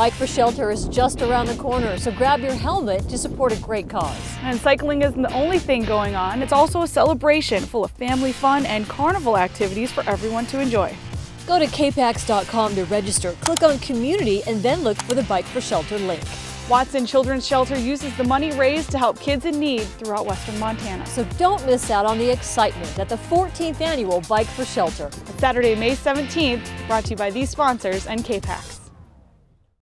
Bike for Shelter is just around the corner, so grab your helmet to support a great cause. And cycling isn't the only thing going on, it's also a celebration full of family fun and carnival activities for everyone to enjoy. Go to kpax.com to register, click on Community, and then look for the Bike for Shelter link. Watson Children's Shelter uses the money raised to help kids in need throughout western Montana. So don't miss out on the excitement at the 14th annual Bike for Shelter. Saturday, May 17th, brought to you by these sponsors and KPAX.